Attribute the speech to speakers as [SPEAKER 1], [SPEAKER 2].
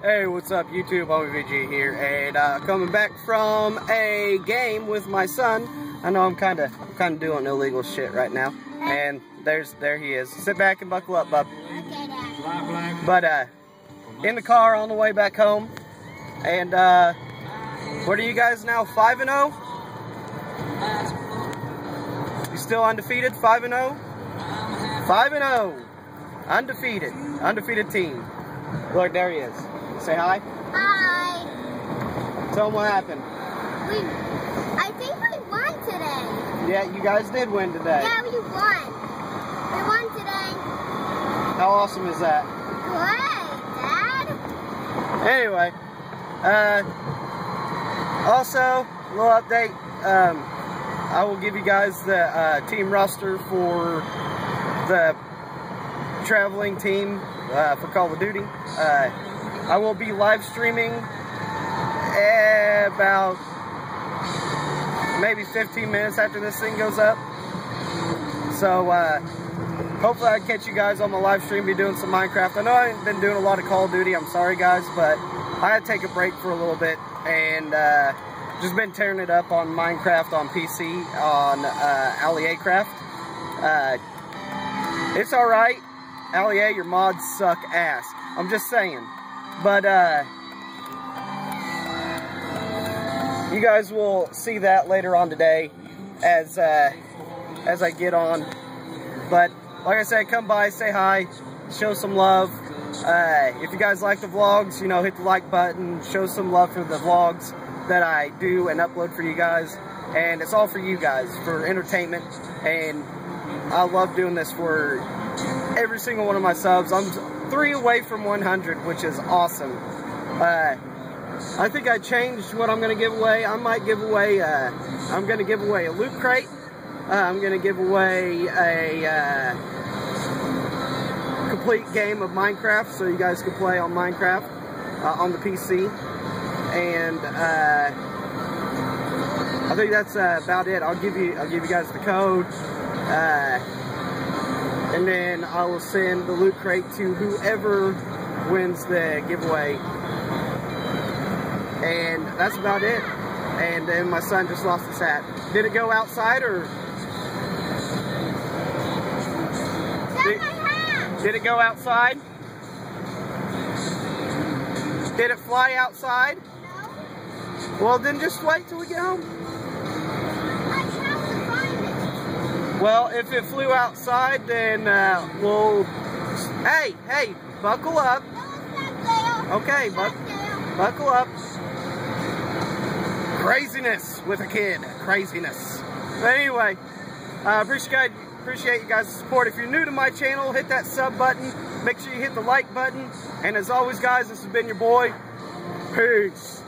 [SPEAKER 1] Hey, what's up YouTube? Homie VG here, and uh, coming back from a game with my son. I know I'm kind of kind of doing illegal shit right now, and there's there he is. Sit back and buckle up, bub. But uh, in the car on the way back home, and uh, what are you guys now? Five and zero? You still undefeated? Five and zero? Five and zero, undefeated, undefeated team. Look, there he is. Say hi.
[SPEAKER 2] Hi.
[SPEAKER 1] Tell them what happened.
[SPEAKER 2] We, I think we won today.
[SPEAKER 1] Yeah, you guys did win today.
[SPEAKER 2] Yeah, we won. We won today.
[SPEAKER 1] How awesome is that?
[SPEAKER 2] Good, Dad.
[SPEAKER 1] Anyway, uh, also, a little update. Um, I will give you guys the uh, team roster for the traveling team uh, for Call of Duty. Uh, I will be live streaming about maybe 15 minutes after this thing goes up. So, uh, hopefully I catch you guys on my live stream, be doing some Minecraft. I know I've been doing a lot of Call of Duty, I'm sorry guys, but I had to take a break for a little bit, and uh, just been tearing it up on Minecraft on PC, on uh, AliAcraft. Uh, it's alright, Alia, your mods suck ass. I'm just saying. But, uh, you guys will see that later on today as, uh, as I get on. But, like I said, come by, say hi, show some love. Uh, if you guys like the vlogs, you know, hit the like button, show some love for the vlogs that I do and upload for you guys. And it's all for you guys, for entertainment. And I love doing this for every single one of my subs. I'm three away from 100, which is awesome. Uh, I think I changed what I'm going to give away. I might give away, uh, I'm going to give away a loot crate. Uh, I'm going to give away a uh, complete game of Minecraft so you guys can play on Minecraft uh, on the PC. And uh, I think that's about it. I'll give you, I'll give you guys the code and then I will send the loot crate to whoever wins the giveaway. And that's about it. And then my son just lost his hat. Did it go outside or? Did, did it go outside? Did it fly outside?
[SPEAKER 2] No.
[SPEAKER 1] Well, then just wait till we get home.
[SPEAKER 2] I have to find it.
[SPEAKER 1] Well, if it flew outside, then uh, we'll. Hey, hey, buckle up. Okay,
[SPEAKER 2] there.
[SPEAKER 1] buckle up. Craziness with a kid. Craziness. But anyway, I uh, appreciate appreciate you guys' support. If you're new to my channel, hit that sub button. Make sure you hit the like button. And as always, guys, this has been your boy. Peace.